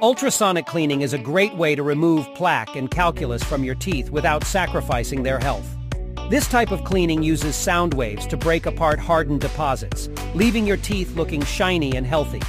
Ultrasonic cleaning is a great way to remove plaque and calculus from your teeth without sacrificing their health. This type of cleaning uses sound waves to break apart hardened deposits, leaving your teeth looking shiny and healthy.